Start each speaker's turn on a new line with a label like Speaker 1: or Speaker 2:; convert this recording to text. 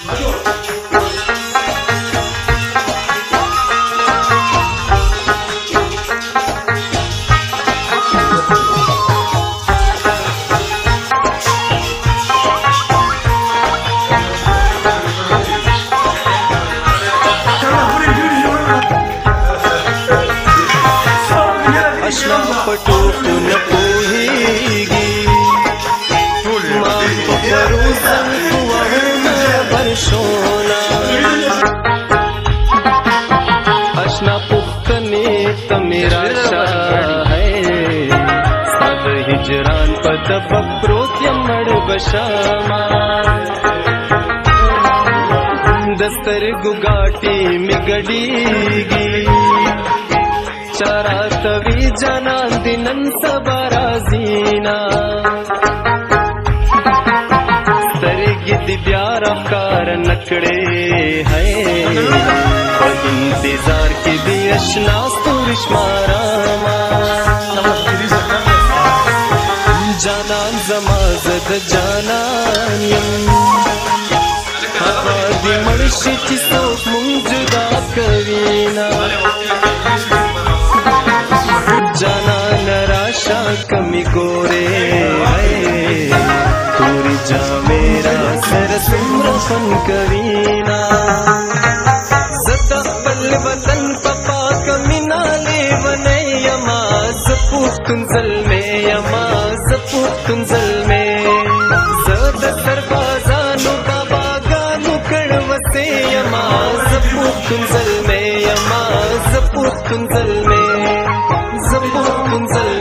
Speaker 1: 哎呦！
Speaker 2: میرا شاہ ہے سد ہجران پت بپروت یمڑ بشاما دستر گگاٹی مگڑی گی چارا توی جانان دنن سبارا زینا سرگی دی بیارا کار نکڑے ہیں انتظار کې دی آشنا ستوري شمارا ما جانان زما زد جانان يم هغه دې مرشي چې څوک مونږ جدا کوي نه جانان راشا کمی ګوره توري جا میرا سر سمرا فن کوي نه कुंसल में अमा सपू कुंसल में अमा सपु कुंसल में सपो कुंसल